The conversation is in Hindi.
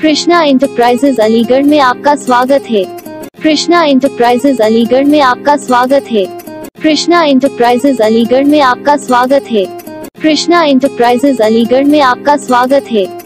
Krishna enterprises Aligarh में आपका स्वागत है। कृष्णा इंटरप्राइजेज अलीगढ़ में आपका स्वागत है। कृष्णा इंटरप्राइजेज अलीगढ़ में आपका स्वागत है। कृष्णा इंटरप्राइजेज अलीगढ़ में आपका स्वागत है।